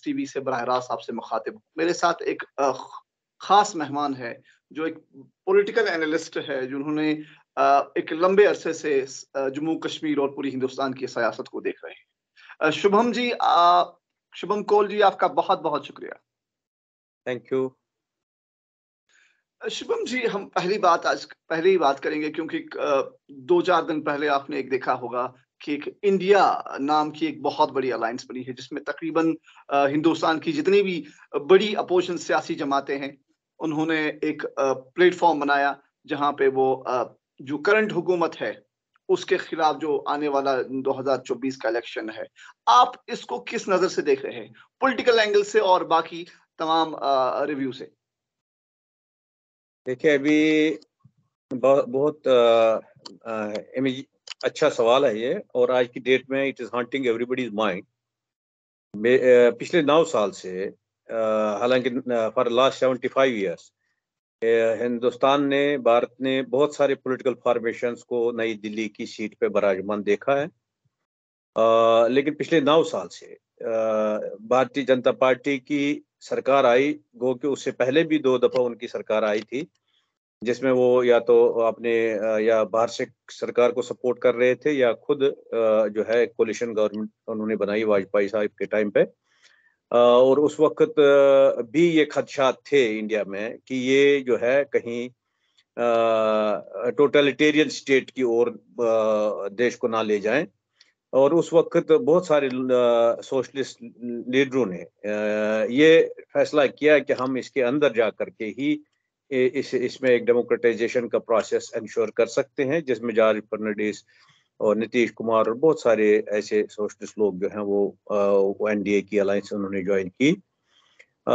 Piece TV से बरह रास्त आपसे मुखातिब मेरे साथ एक खास मेहमान है जो एक पॉलिटिकल एनालिस्ट है जिन्होंने एक लंबे अरसे से जम्मू कश्मीर और पूरी हिंदुस्तान की सियासत को देख रहे हैं शुभम जी शुभम कोल जी आपका बहुत बहुत शुक्रिया थैंक यू शुभम जी हम पहली बात आज पहले ही बात करेंगे क्योंकि दो चार दिन पहले आपने एक देखा होगा कि एक इंडिया नाम की एक बहुत बड़ी अलायंस बनी है, जिसमें तकरीबन हिंदुस्तान की जितनी भी बड़ी अपोजिशन सियासी जमातें हैं, उन्होंने एक प्लेटफॉर्म बनाया जहाँ पे वो जो करंट हुकूमत है, उसके खिलाफ जो आने वाला 2024 का इलेक्शन है। आप इसको किस नज़र से देख रहे हैं? पॉलिटिकल एंगल से और बाकी तमाम रिव्यू से। देखिए, अभी बहुत बहुत अच्छा सवाल है ये और आज की डेट में it is hunting everybody's mind पिछले नौ साल से हालाँकि for last seventy five years Hindustan ने भारत ने बहुत सारे पॉलिटिकल फॉर्मेशंस को नई दिल्ली की सीट पे बराजमान देखा है। आ, लेकिन पिछले नौ साल से भारतीय जनता पार्टी की सरकार आई गो कि उससे पहले भी दो दफ़ा उनकी सरकार आई थी। जिसमें वो या तो अपने या बाहर से सरकार को सपोर्ट कर रहे थे या खुद जो है कोलिशन गवर्नमेंट उन्होंने बनाई वाजपेयी साहब के टाइम पे। और उस वक्त भी ये खदशात थे इंडिया में कि ये जो है कहीं टोटलिटेरियन स्टेट की ओर देश को ना ले जाएँ। और उस वक्त बहुत सारे सोशलिस्ट लीडरों ने ये फैसला किया कि हम इसके अंदर जा करके ही इस इसमें एक डेमोक्रेटाइजेशन का प्रोसेस इंश्योर कर सकते हैं जिसमें जॉर्ज फर्नांडिस और नीतीश कुमार और बहुत सारे ऐसे सोशलिस्ट लोग जो हैं वो एनडीए की अलायंस उन्होंने ज्वाइन की। आ,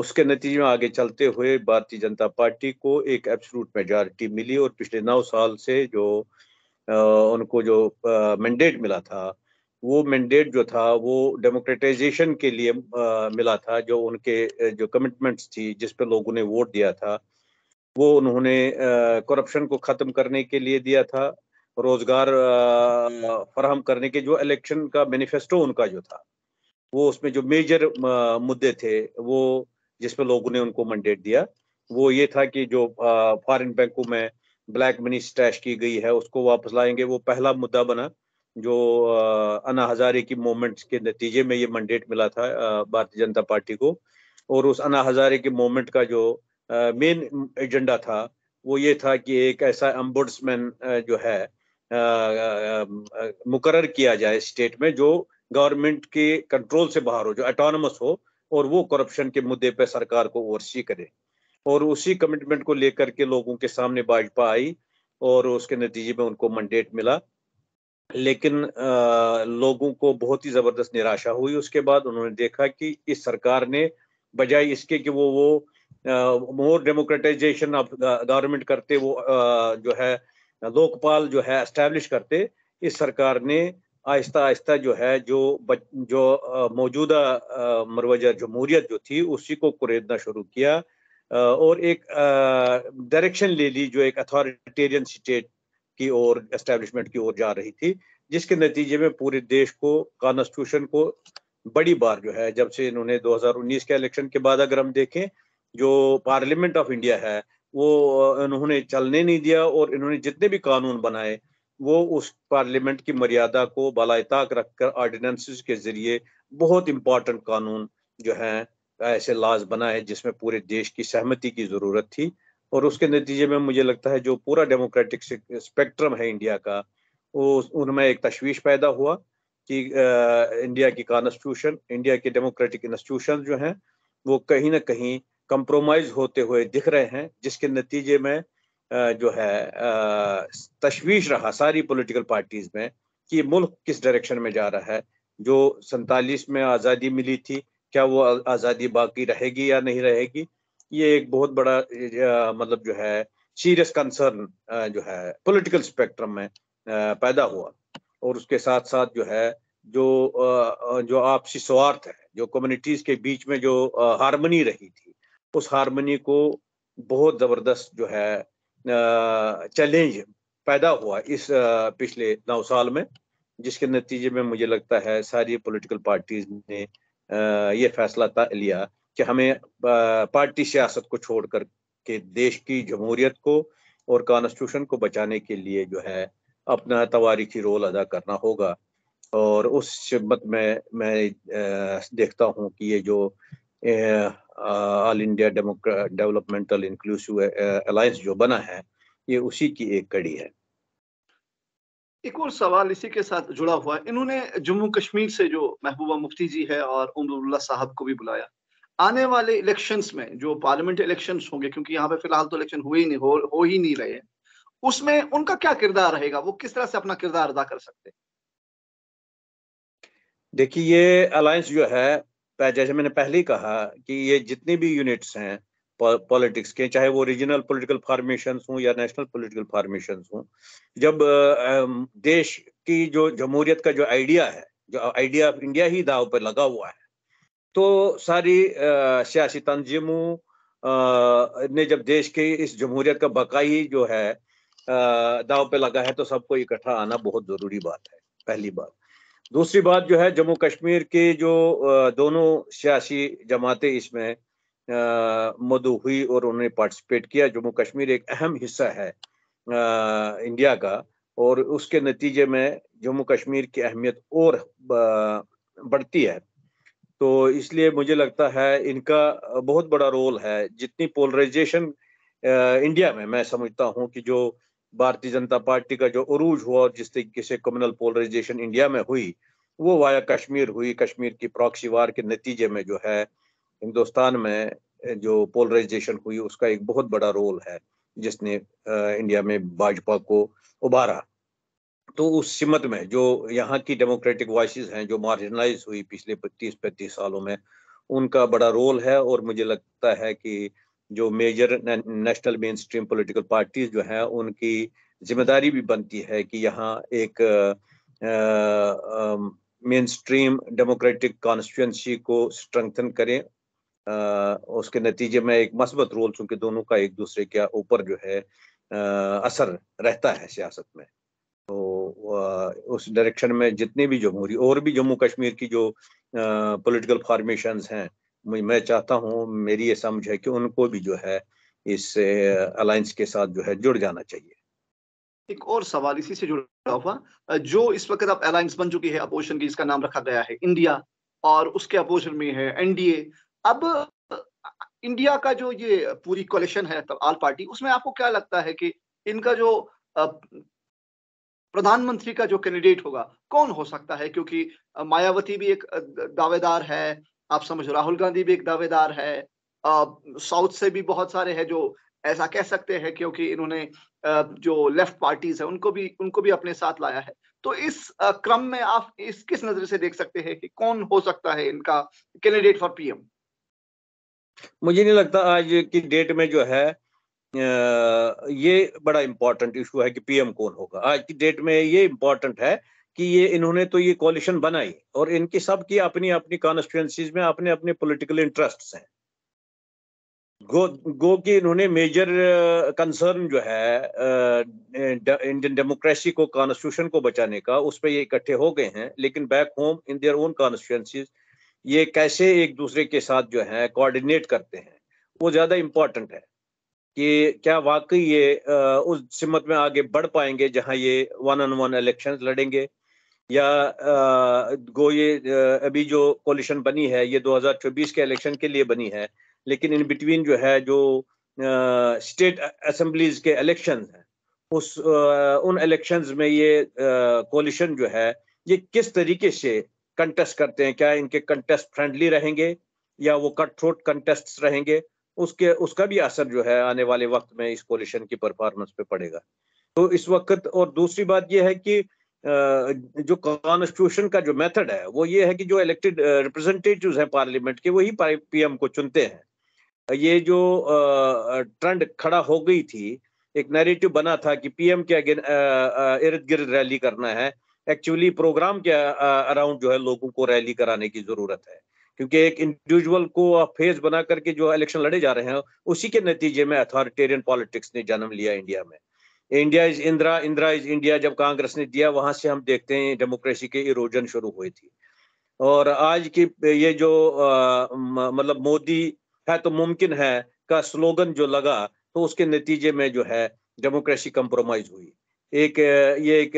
उसके नतीजे में आगे चलते हुए भारतीय जनता पार्टी को एक एब्सोलूट मेजॉरिटी मिली और पिछले नौ साल से जो आ, उनको जो मैंडेट मिला था वो मैंडेट जो था वो डेमोक्रेटाइजेशन के लिए आ, मिला था जो उनके जो कमिटमेंट्स थी जिस पे लोगों ने वोट दिया था वो उन्होंने करप्शन को ख़त्म करने के लिए दिया था रोज़गार फराहम करने के जो इलेक्शन का मैनिफेस्टो उनका जो था वो उसमें जो मेजर मुद्दे थे वो जिसपे लोगों ने उनको मैंडेट दिया वो ये था कि जो फॉरेन बैंकों में ब्लैक मनी स्टैश की गई है उसको वापस लाएँगे वो पहला मुद्दा बना जो अन्ना हजारे की मूवमेंट के नतीजे में ये मंडेट मिला था भारतीय जनता पार्टी को। और उस अन्ना हजारे के मूवमेंट का जो मेन एजेंडा था, वो ये था कि एक ऐसा अम्बुड्समैन जो है मुकर किया जाए स्टेट में, जो गवर्नमेंट के कंट्रोल से बाहर हो, जो एटोनमस हो, और वो करप्शन के मुद्दे पर सरकार को ओवरसी करे। और उसी कमिटमेंट को लेकर के लोगों के सामने भाजपा आई और उसके नतीजे में उनको मंडेट मिला। लेकिन आ, लोगों को बहुत ही ज़बरदस्त निराशा हुई। उसके बाद उन्होंने देखा कि इस सरकार ने बजाय इसके कि वो वो मोर डेमोक्रेटाइजेशन ऑफ़ गवर्नमेंट करते वो आ, जो है लोकपाल जो है एस्टेब्लिश करते इस सरकार ने आहिस्ता आहिस्ता जो है जो बच, जो मौजूदा मरवजा जमहूरियत जो थी उसी को कुरेदना शुरू किया। और एक डायरेक्शन ले ली जो एक अथॉरिटेरियन स्टेट की ओर एस्टेब्लिशमेंट की ओर जा रही थी, जिसके नतीजे में पूरे देश को कॉन्स्टिट्यूशन को बड़ी बार जो है, जब से इन्होंने 2019 के इलेक्शन के बाद अगर हम देखें, जो पार्लियामेंट ऑफ़ इंडिया है, वो इन्होंने चलने नहीं दिया और इन्होंने जितने भी कानून बनाए, वो उस पार्लियामेंट की मर्यादा को बालाताक रखकर ऑर्डिनेंसेस के ज़रिए बहुत इंपॉर्टेंट कानून जो है, ऐसे लाज बनाए जिसमें पूरे देश की सहमति की ज़रूरत थी। और उसके नतीजे में मुझे लगता है जो पूरा डेमोक्रेटिक स्पेक्ट्रम है इंडिया का, वो उनमें एक तशवीश पैदा हुआ कि इंडिया की कॉन्स्टिट्यूशन, इंडिया के डेमोक्रेटिक इंस्टीट्यूशन जो हैं, वो कहीं ना कहीं कंप्रोमाइज होते हुए दिख रहे हैं, जिसके नतीजे में जो है तशवीश रहा सारी पॉलिटिकल पार्टीज़ में कि मुल्क किस डायरेक्शन में जा रहा है। जो सैतालीस में आज़ादी मिली थी, क्या वो आज़ादी बाकी रहेगी या नहीं रहेगी? ये एक बहुत बड़ा मतलब जो है सीरियस कंसर्न जो है पॉलिटिकल स्पेक्ट्रम में पैदा हुआ। और उसके साथ साथ जो है, जो जो आपसी स्वार्थ है, जो कम्युनिटीज के बीच में जो हारमोनी रही थी, उस हारमोनी को बहुत ज़बरदस्त जो है चैलेंज पैदा हुआ इस पिछले नौ साल में, जिसके नतीजे में मुझे लगता है सारी पॉलिटिकल पार्टीज़ ने ये फैसला लिया। कि हमें पार्टी सियासत को छोड़कर के देश की जमहूरियत को और कॉन्स्टिट्यूशन को बचाने के लिए जो है, अपना तवारीखी रोल अदा करना होगा। और उस शिबत में, मैं देखता हूँ कि ये जो all India developmental inclusive alliance जो बना है, ये उसी की एक कड़ी है। एक और सवाल इसी के साथ जुड़ा हुआ है। इन्होंने जम्मू कश्मीर से जो महबूबा मुफ्ती जी है और उमरुल्ला साहब को भी बुलाया। आने वाले इलेक्शंस में जो पार्लियामेंट इलेक्शंस होंगे क्योंकि यहाँ पे फ़िलहाल तो इलेक्शन हुए ही नहीं हो, हो ही नहीं रहे उसमें उनका क्या किरदार रहेगा? वो किस तरह से अपना किरदार अदा कर सकते देखिए ये अलायंस जो है जैसे मैंने पहले ही कहा कि ये जितनी भी यूनिट्स हैं पॉलिटिक्स के चाहे वो रीजनल पॉलिटिकल फॉर्मेशन हों या नेशनल पॉलिटिकल फॉर्मेशन हों जब देश की जो जमहूरियत का जो आइडिया है जो आइडिया ऑफ़ इंडिया ही दाव पर लगा हुआ है तो सारी सियासी तंजीमों ने जब देश के इस जमहूरियत का बकाई जो है दाव पे लगा है तो सबको इकट्ठा आना बहुत ज़रूरी बात है, पहली बात। दूसरी बात जो है जम्मू कश्मीर के जो दोनों सियासी जमातें इसमें मदु हुई और उन्होंने पार्टिसिपेट किया। जम्मू कश्मीर एक अहम हिस्सा है इंडिया का, और उसके नतीजे में जम्मू कश्मीर की अहमियत और बढ़ती है। तो इसलिए मुझे लगता है इनका बहुत बड़ा रोल है। जितनी पोलराइजेशन इंडिया में मैं समझता हूँ कि जो भारतीय जनता पार्टी का जो अरूज हुआ और जिस तरीके से कम्युनल पोलराइजेशन इंडिया में हुई, वो वाया कश्मीर हुई। कश्मीर की प्रॉक्सी वार के नतीजे में जो है, हिंदुस्तान में जो पोलराइजेशन हुई, उसका एक बहुत बड़ा रोल है, जिसने इंडिया में भाजपा को उभारा। तो उस सिमत में जो यहाँ की डेमोक्रेटिक वॉइस हैं जो मार्जिनलाइज हुई पिछले तीस पैंतीस सालों में उनका बड़ा रोल है और मुझे लगता है कि जो major national mainstream political parties जो हैं उनकी ज़िम्मेदारी भी बनती है कि यहाँ एक मेन स्ट्रीम डेमोक्रेटिक कॉन्स्टिट्यूंसी को स्ट्रेंथन करें। आ, उसके नतीजे में एक मस्बत रोल चूँकि दोनों का एक दूसरे के ऊपर जो है आ, असर रहता है सियासत में। तो उस डायरेक्शन में जितने भी जमहूरी और भी जम्मू कश्मीर की जो पॉलिटिकल फॉर्मेशंस हैं, मैं चाहता हूँ, मेरी ये समझ है कि उनको भी जो है, इस अलायंस के साथ जो है जुड़ जाना चाहिए। एक और सवाल इसी से जुड़ा हुआ जो इस वक्त अब अलायंस बन चुकी है अपोजिशन की, जिसका नाम रखा गया है इंडिया और उसके अपोजिशन में है एनडीए अब इंडिया का जो ये पूरी कोलिशन है आल पार्टी, उसमें आपको क्या लगता है कि इनका जो प्रधानमंत्री का जो कैंडिडेट होगा, कौन हो सकता है? क्योंकि मायावती भी एक दावेदार है, आप समझ राहुल गांधी भी एक दावेदार है साउथ से भी बहुत सारे हैं जो ऐसा कह सकते हैं क्योंकि इन्होंने जो लेफ़्ट पार्टीज़ है, उनको भी उनको भी अपने साथ लाया है। तो इस क्रम में आप इस, किस नज़र से देख सकते हैं कि कौन हो सकता है इनका कैंडिडेट फॉर पीएम? मुझे नहीं लगता आज की डेट में जो है ये बड़ा इंपॉर्टेंट इशू है कि पीएम कौन होगा। आज की डेट में ये इंपॉर्टेंट है कि ये, इन्होंने तो ये कॉलिशन बनाई और इनकी सब की अपनी अपनी कॉन्स्टिट्युएंसीज में अपने अपने पॉलिटिकल इंटरेस्ट्स हैं। गो गो कि इन्होंने मेजर कंसर्न जो है इंडियन डेमोक्रेसी को कॉन्स्टिट्यूशन को बचाने का, उस पर ये इकट्ठे हो गए हैं, लेकिन back home in their own constituencies ये कैसे एक दूसरे के साथ जो है कोऑर्डिनेट करते हैं, वो ज़्यादा इंपॉर्टेंट है। कि क्या वाकई ये उस सिमत में आगे बढ़ पाएँगे जहाँ ये वन ऑन वन इलेक्शन लड़ेंगे? या गो ये अभी जो कोलिशन बनी है, ये 2024 के इलेक्शन के लिए बनी है, लेकिन इन बिटवीन जो है, जो स्टेट असम्बलीज के इलेक्शन हैं, उस उन इलेक्शंस में ये कोलिशन जो है, ये किस तरीके से कंटेस्ट करते हैं? क्या इनके कंटेस्ट फ्रेंडली रहेंगे? या वो कट थ्रोट कंटेस्ट रहेंगे? उसके, उसका भी असर जो है आने वाले वक्त में इस कोलिशन की परफॉर्मेंस पे पड़ेगा। तो इस वक्त और दूसरी बात यह है कि जो कॉन्स्टिट्यूशन का जो मेथड है, वो ये है कि जो इलेक्टेड रिप्रेजेंटेटिव्स हैं पार्लियामेंट के, वही पीएम को चुनते हैं। ये जो ट्रेंड खड़ा हो गई थी, एक नैरेटिव बना था कि पीएम के इर्द गिर्द रैली करना है। एक्चुअली प्रोग्राम के अराउंड जो है लोगों को रैली कराने की ज़रूरत है। क्योंकि एक इंडिविजुअल को फेस बना करके जो इलेक्शन लड़े जा रहे हैं, उसी के नतीजे में अथॉरिटेरियन पॉलिटिक्स ने जन्म लिया इंडिया में। India is Indira Indira is India जब कांग्रेस ने दिया, वहाँ से हम देखते हैं डेमोक्रेसी के इरोजन शुरू हुई थी। और आज की ये जो मतलब मोदी है तो मुमकिन है का स्लोगन जो लगा तो उसके नतीजे में जो है डेमोक्रेसी कंप्रोमाइज हुई। एक ये एक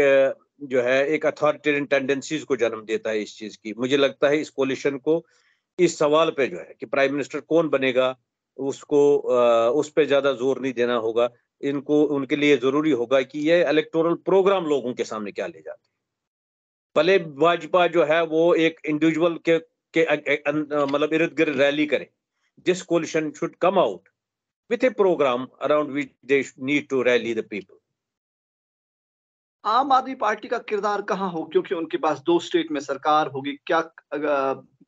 जो है, एक अथॉरिटेरियन टेंडेंसीज को जन्म देता है इस चीज़ की। मुझे लगता है इस कोलिशन को इस सवाल पे जो है कि प्राइम मिनिस्टर कौन बनेगा उसको उस पर ज़्यादा ज़ोर नहीं देना होगा। इनको उनके लिए ज़रूरी होगा कि ये इलेक्टोरल प्रोग्राम लोगों के सामने क्या ले जाते भले भाजपा जो है वो एक इंडिविजुअल के, के मतलब इर्द गिर्द रैली करे। This coalition should come out with a program around which they need to rally the people Aam Aadmi Party का किरदार कहाँ हो? क्योंकि उनके पास दो स्टेट में सरकार होगी। क्या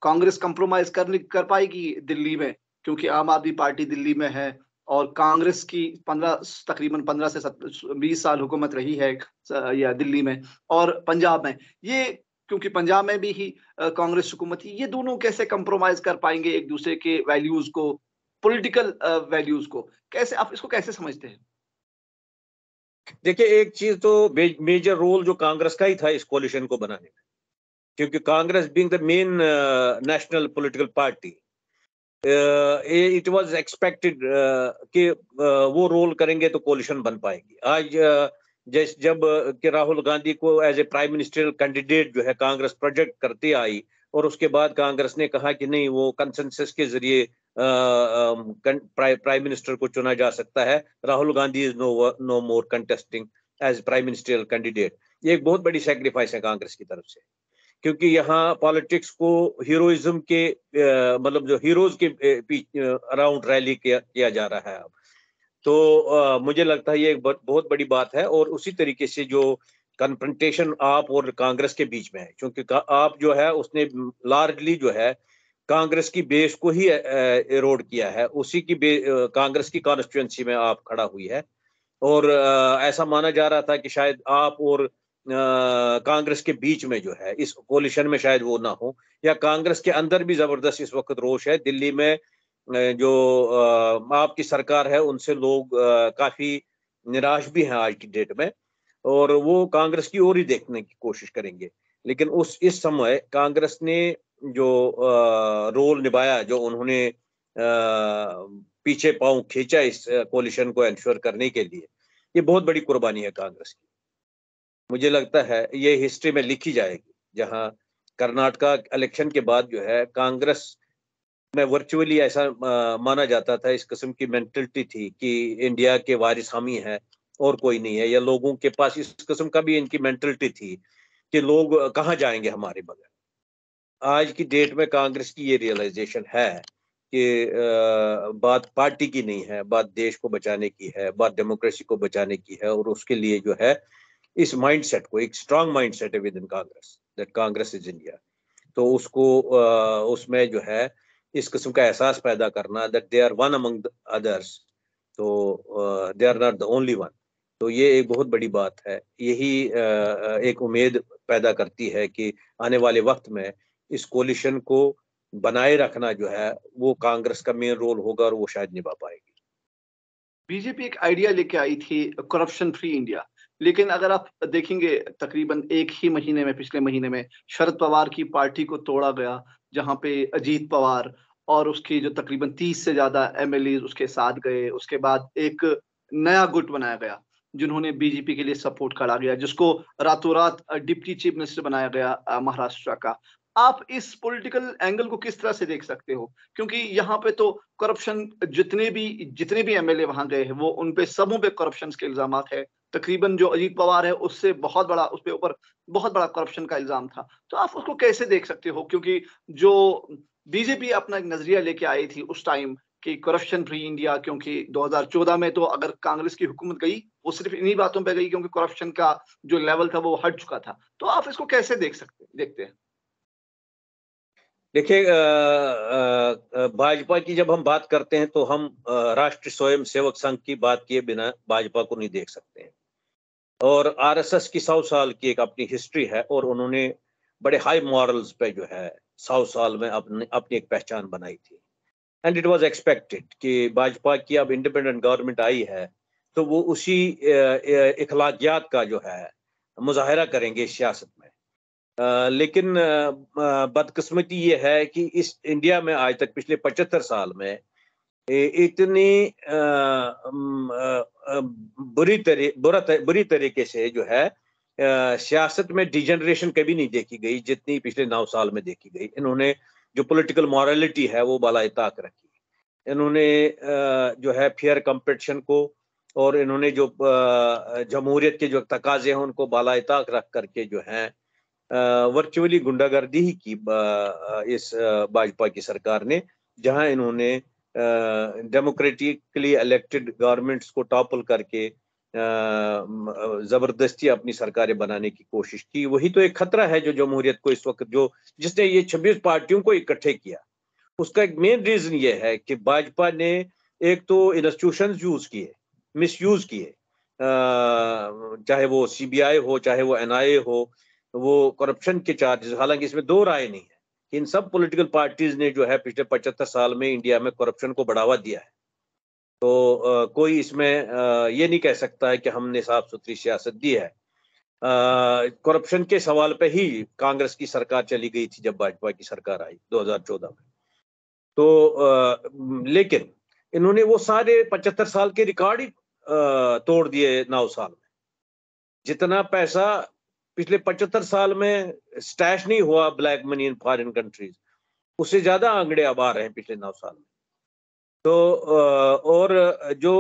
कांग्रेस कंप्रोमाइज कर कर पाएगी दिल्ली में? क्योंकि आम आदमी पार्टी दिल्ली में है और कांग्रेस की पंद्रह, तकरीबन पंद्रह से बीस साल हुकूमत रही है या दिल्ली में और पंजाब में। ये, क्योंकि पंजाब में भी ही कांग्रेस, हुकूमत थी ये दोनों कैसे कंप्रोमाइज कर पाएँगे एक दूसरे के वैल्यूज़ को पॉलिटिकल वैल्यूज़ को? कैसे, आप इसको कैसे समझते हैं? देखिए, एक चीज़ तो मेजर रोल जो कांग्रेस का ही था इस कोलिशन को बनाने में। क्योंकि Congress being the main national political party it was expected कि uh, वो रोल करेंगे तो कोलिशन बन पाएगी। आज uh, जैसे जब कि राहुल गांधी को as a prime minister candidate जो है कांग्रेस प्रोजेक्ट करती आई और उसके बाद कांग्रेस ने कहा कि नहीं वो कंसेंसस के ज़रिए प्राइम मिनिस्टर को चुना जा सकता है। Rahul Gandhi is no no more contesting as prime minister candidate ये एक बहुत बड़ी सेक्रीफाइस है कांग्रेस की तरफ़ से। क्योंकि यहाँ पॉलिटिक्स को हीरोइज्म के मतलब जो हीरोज के अराउंड रैली किया, किया जा रहा है अब। तो आ, मुझे लगता है ये एक बहुत बड़ी बात है और उसी तरीके से जो कन्फ्रंटेशन आप और कांग्रेस के बीच में है क्योंकि आप जो है उसने लार्जली जो है कांग्रेस की बेस को ही एरोड किया है। उसी की कांग्रेस की कॉन्स्टिट्युएंसी में आप खड़ा हुई है। और आ, ऐसा माना जा रहा था कि शायद आप और कांग्रेस के बीच में जो है, इस कोलिशन में शायद वो ना हो, या कांग्रेस के अंदर भी ज़बरदस्त इस वक्त रोष है। दिल्ली में जो आपकी सरकार है, उनसे लोग काफ़ी निराश भी हैं आज की डेट में, और वो कांग्रेस की ओर ही देखने की कोशिश करेंगे। लेकिन उस, इस समय कांग्रेस ने जो रोल निभाया, जो उन्होंने पीछे पाँव खींचा इस कोलिशन को एंश्योर करने के लिए, ये बहुत बड़ी कुर्बानी है कांग्रेस की। मुझे लगता है ये हिस्ट्री में लिखी जाएगी, जहाँ कर्नाटका इलेक्शन के बाद जो है कांग्रेस में वर्चुअली ऐसा माना जाता था, इस किस्म की मेंटलिटी थी कि इंडिया के वारिस हामी है और कोई नहीं है, या लोगों के पास इस किस्म का भी इनकी मेंटलिटी थी कि लोग कहाँ जाएँगे हमारे बगैर। आज की डेट में कांग्रेस की ये रियलाइजेशन है कि बात पार्टी की नहीं है, बात देश को बचाने की है, बात डेमोक्रेसी को बचाने की है, और उसके लिए जो है इस माइंडसेट को, एक स्ट्रांग माइंडसेट है within Congress that Congress is India तो उसको उसमें जो है, इस किस्म का एहसास पैदा करना that they are one among others तो they are not the only one तो ये एक बहुत बड़ी बात है। यही एक उम्मीद पैदा करती है कि आने वाले वक्त में इस कोलिशन को बनाए रखना जो है, वो कांग्रेस का मेन रोल होगा और वो शायद निभा पाएगी। बीजेपी एक आइडिया लेके आई थी करप्शन फ्री इंडिया लेकिन अगर आप देखेंगे तकरीबन एक ही महीने में, पिछले महीने में शरद पवार की पार्टी को तोड़ा गया, जहाँ पे अजीत पवार और उसकी जो तकरीबन तीस से ज़्यादा एमएलए उसके साथ गए, उसके बाद एक नया गुट बनाया गया, जिन्होंने बीजेपी के लिए सपोर्ट करा गया, जिसको रातों रात डिप्टी चीफ मिनिस्टर बनाया गया महाराष्ट्र का। आप इस पॉलिटिकल एंगल को किस तरह से देख सकते हो? क्योंकि यहाँ पे तो करप्शन जितने भी जितने भी एमएलए वहाँ गए हैं, वो उन पे सबों पे करप्शन के इल्ज़ाम है। तकरीबन जो अजीत पवार है, उससे बहुत बड़ा उसके ऊपर बहुत बड़ा करप्शन का इल्ज़ाम था। तो आप उसको कैसे देख सकते हो? क्योंकि जो बीजेपी अपना एक नज़रिया लेके आई थी उस टाइम कि करप्शन फ्री इंडिया क्योंकि 2014 में तो अगर कांग्रेस की हुकूमत गई, वो सिर्फ़ इन्हीं बातों पे गई क्योंकि करप्शन का जो लेवल था, वो हट चुका था। तो आप इसको कैसे देख सकते, देखते हैं? देखिए भाजपा की जब हम बात करते हैं तो हम राष्ट्रीय स्वयं सेवक संघ की बात किए बिना भाजपा को नहीं देख सकते हैं। और आरएसएस की सौ साल की एक अपनी हिस्ट्री है और उन्होंने बड़े हाई मॉरल्स पे जो है सौ साल में अपनी अपनी एक पहचान बनाई थी। एंड इट वाज एक्सपेक्टेड कि भाजपा की अब इंडिपेंडेंट गवर्नमेंट आई है तो वो उसी इखलाकियात का जो है मुजाहरा करेंगे सियासत में। आ, लेकिन बदकस्मती ये है कि इस इंडिया में आज तक पिछले पचहत्तर साल में इतनी बुरी तरी, बुरा बुरी तरीके से जो है सियासत में डिजनरेशन कभी नहीं देखी गई, जितनी पिछले नौ साल में देखी गई। इन्होंने जो पॉलिटिकल मॉरलिटी है, वो बाला ताक रखी। इन्होंने जो है फेयर कंपटीशन को और इन्होंने जो जमहूरियत के जो तकाजे हैं, उनको बाला ताक रख करके जो है वर्चुअली गुंडागर्दी ही की इस भाजपा की सरकार ने, जहाँ इन्होंने डेमोक्रेटिकली इलेक्टेड गवर्नमेंट्स को टॉपल करके ज़बरदस्ती अपनी सरकारें बनाने की कोशिश की। वही तो एक खतरा है जो जमहूरियत को इस वक्त जो, जिसने ये 26 पार्टियों को इकट्ठे किया। उसका एक मेन रीजन ये है कि भाजपा ने एक तो इंस्टीट्यूशन यूज़ किए मिस यूज़ किए चाहे वो सीबीआई हो, चाहे वो एनआईए हो, वो करप्शन के चार्जेस हालाँकि इसमें दो राय नहीं है। इन सब पॉलिटिकल पार्टीज़ ने जो है पिछले पचहत्तर साल में इंडिया में करप्शन को बढ़ावा दिया है। तो आ, कोई इसमें आ, ये नहीं कह सकता है कि हमने साफ़ सुथरी सियासत दी है। करप्शन के सवाल पे ही कांग्रेस की सरकार चली गई थी जब भाजपा की सरकार आई 2014 में। तो आ, लेकिन इन्होंने वो सारे पचहत्तर साल के रिकॉर्ड ही तोड़ दिए नौ साल में। जितना पैसा पिछले पचहत्तर साल में स्टैश नहीं हुआ black money in foreign countries उससे ज़्यादा आंकड़े अब आ रहे हैं पिछले नौ साल में। तो और जो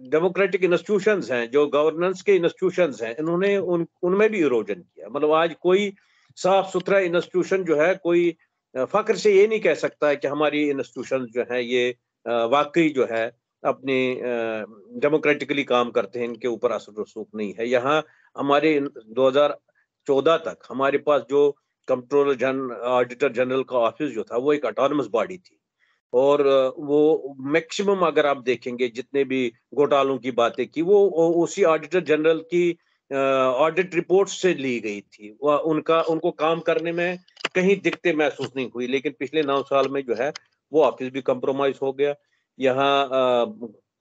डेमोक्रेटिक इंस्टीट्यूशंस हैं, जो गवर्नेंस के इंस्टीट्यूशंस हैं, इन्होंने उन, उनमें भी इरोजन किया। मतलब आज कोई साफ़ सुथरा इंस्टीट्यूशन जो है, कोई फख्र से ये नहीं कह सकता है कि हमारी इंस्टीट्यूशन जो है, ये वाकई जो है, अपने डेमोक्रेटिकली काम करते हैं, इनके ऊपर असर रसूख नहीं है। यहाँ हमारे 2014 तक हमारे पास जो कंट्रोलर जन ऑडिटर जनरल का ऑफ़िस जो था, वो एक अटोनमस बॉडी थी। और वो मैक्सिमम अगर आप देखेंगे, जितने भी घोटालों की बातें की, वो उसी ऑडिटर जनरल की ऑडिट रिपोर्ट से ली गई थी। वो उनका, उनको काम करने में कहीं दिक्कतें महसूस नहीं हुई, लेकिन पिछले नौ साल में जो है, वो ऑफ़िस भी कंप्रोमाइज हो गया। यहाँ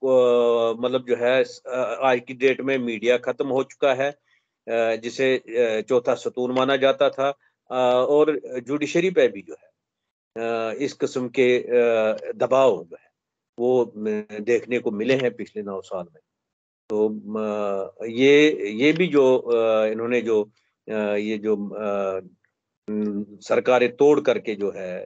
मतलब जो है आज की डेट में मीडिया खत्म हो चुका है जिसे चौथा सतून माना जाता था और जुडिशरी पे भी जो है इस किस्म के दबाव जो है, वो देखने को मिले हैं पिछले नौ साल में। तो ये ये भी जो इन्होंने जो ये जो सरकारें तोड़ करके जो है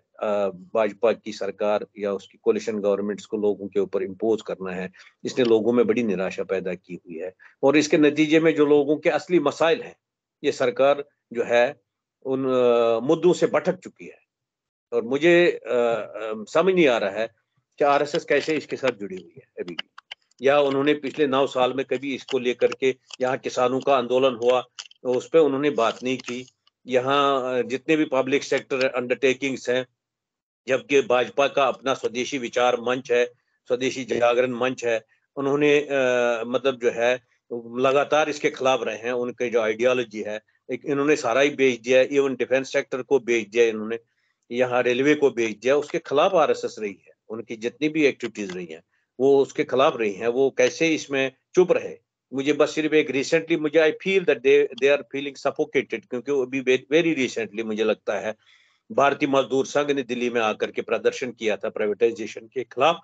भाजपा की सरकार या उसकी कोलिशन गवर्नमेंट्स को लोगों के ऊपर इम्पोज करना है। इसने लोगों में बड़ी निराशा पैदा की हुई है और इसके नतीजे में जो लोगों के असली मसाइल हैं, ये सरकार जो है, उन मुद्दों से भटक चुकी है। और मुझे समझ नहीं आ रहा है कि आरएसएस कैसे इसके साथ जुड़ी हुई है अभी भी। या उन्होंने पिछले नौ साल में कभी इसको लेकर के यहाँ किसानों का आंदोलन हुआ तो उस पर उन्होंने बात नहीं की यहाँ जितने भी पब्लिक सेक्टर अंडरटेकिंग्स हैं जबकि भाजपा का अपना स्वदेशी विचार मंच है स्वदेशी जागरण मंच है उन्होंने आ, मतलब जो है लगातार इसके खिलाफ रहे हैं उनके जो आइडियोलॉजी है एक इन्होंने सारा ही बेच दिया है इवन डिफेंस सेक्टर को बेच दिया इन्होंने यहाँ रेलवे को बेच दिया उसके खिलाफ आरएसएस रही है उनकी जितनी भी एक्टिविटीज़ रही हैं वो उसके खिलाफ रही हैं वो कैसे इसमें चुप रहे? मुझे बस सिर्फ़ एक रिसेंटली मुझे I feel that they they are feeling suffocated क्योंकि अभी वेरी रिसेंटली मुझे लगता है, भारतीय मजदूर संघ ने दिल्ली में आकर के प्रदर्शन किया था प्राइवेटाइजेशन के खिलाफ।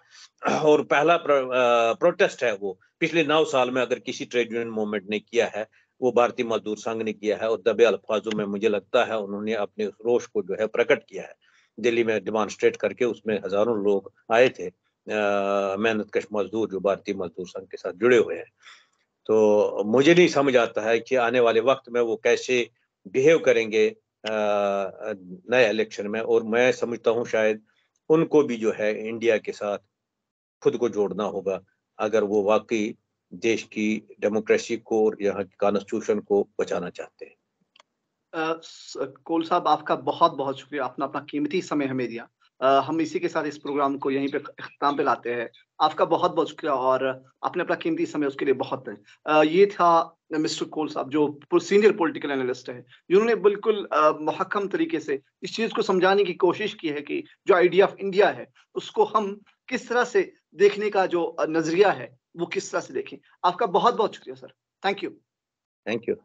और पहला प्रोटेस्ट है वो। पिछले नौ साल में अगर किसी ट्रेड यूनियन मूवमेंट ने किया है, वो भारतीय मजदूर संघ ने किया है और दबे अल्फाजों में मुझे लगता है उन्होंने अपने रोष को जो है प्रकट किया है। दिल्ली में डिमॉन्स्ट्रेट करके उसमें हज़ारों लोग आए थे मेहनत कश मजदूर जो भारतीय मजदूर संघ के साथ जुड़े हुए हैं। तो मुझे नहीं समझ आता है कि आने वाले वक्त में वो कैसे बिहेव करेंगे नए इलेक्शन में, और मैं समझता हूँ शायद उनको भी जो है इंडिया के साथ खुद को जोड़ना होगा। अगर वो वाकई देश की डेमोक्रेसी को और यहाँ कॉन्स्टिट्यूशन को बचाना चाहते हैं। कोल साहब, आपका बहुत बहुत शुक्रिया। आपने अपना कीमती समय हमें दिया। हम इसी के साथ इस प्रोग्राम को यहीं पे अख्ताम पे लाते हैं। आपका बहुत बहुत शुक्रिया और आपने अपना कीमती समय उसके लिए बहुत ये था मिस्टर कोल साहब, जो सीनियर पॉलिटिकल एनालिस्ट है। जिन्होंने बिल्कुल महकम तरीके से इस चीज़ को समझाने की कोशिश की है कि जो आइडिया ऑफ़ इंडिया है, उसको हम किस तरह से देखने का जो नज़रिया है, वो किस तरह से देखें। आपका बहुत बहुत शुक्रिया, sir. Thank you. Thank you.